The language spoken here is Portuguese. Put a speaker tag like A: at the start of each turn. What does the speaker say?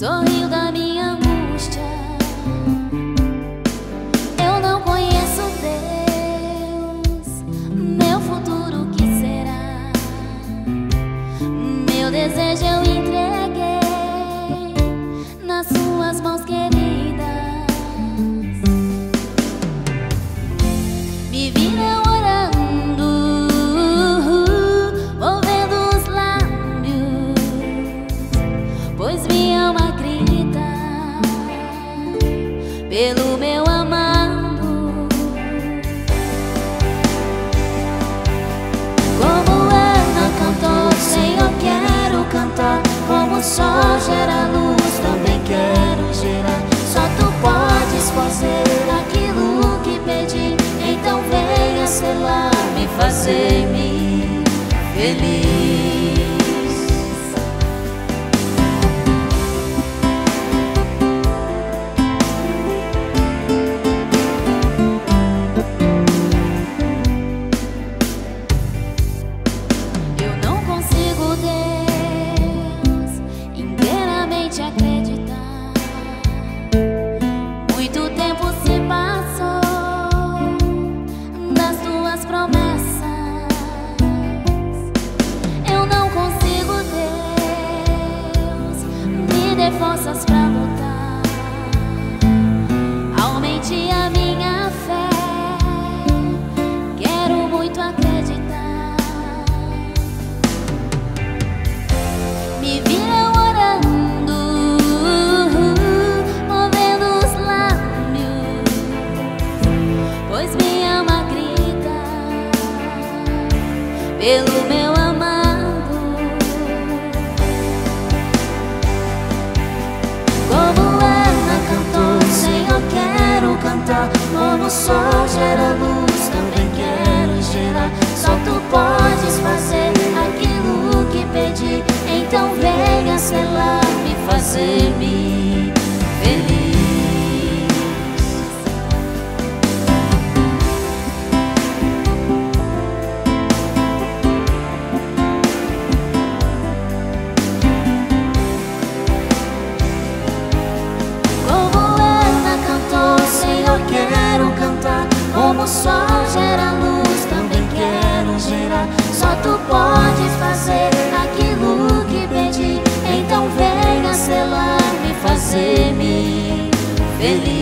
A: sorriu da minha angústia. Eu não conheço Deus, meu futuro que será, meu desejo é eu fazer-me feliz. Eu não consigo, Deus, inteiramente acreditar. Muito tempo se passou forças pra lutar. Aumente a minha fé. Quero muito acreditar. Me viram orando, movendo os lábios, pois minha alma grita pelo meu tu podes fazer aquilo que pedi. Então venha selar, me fazer-me feliz. Como Ana cantou, Senhor, quero cantar. Como o feliz.